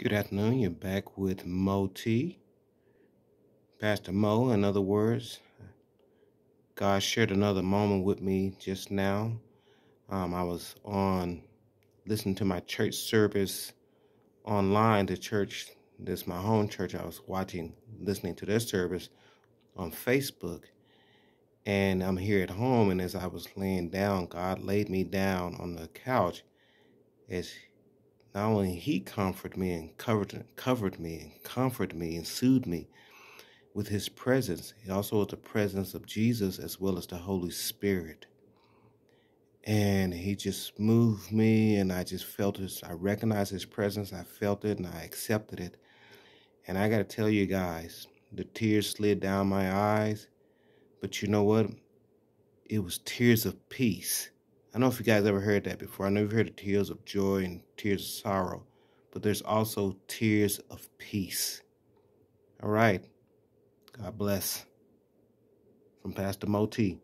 Good afternoon. You're back with Mo T. Pastor Mo, in other words. God shared another moment with me just now. Um, I was on listening to my church service online. The church, this my home church. I was watching, listening to their service on Facebook. And I'm here at home, and as I was laying down, God laid me down on the couch as not only he comforted me and covered covered me and comforted me and soothed me with his presence, he also was the presence of Jesus as well as the Holy Spirit. And he just moved me and I just felt his I recognized his presence, I felt it and I accepted it. And I gotta tell you guys, the tears slid down my eyes, but you know what? It was tears of peace I don't know if you guys ever heard that before. I know you've heard of tears of joy and tears of sorrow, but there's also tears of peace. All right. God bless. From Pastor Moti.